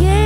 Yeah.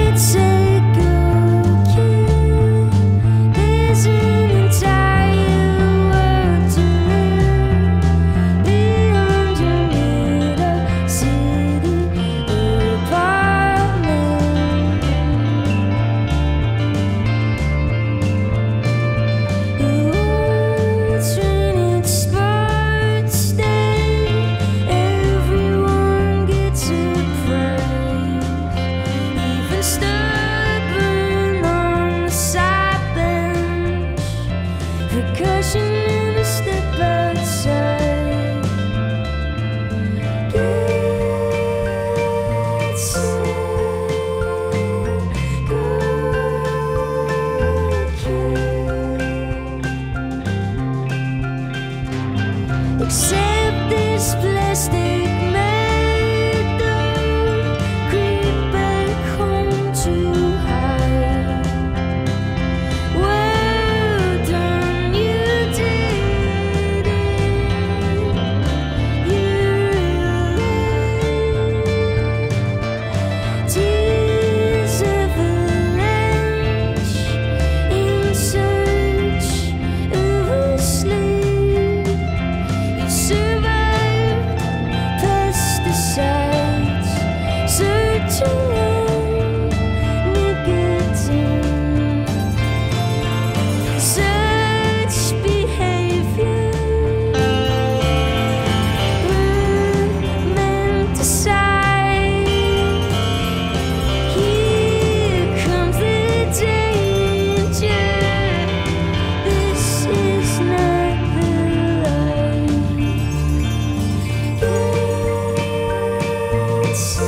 It's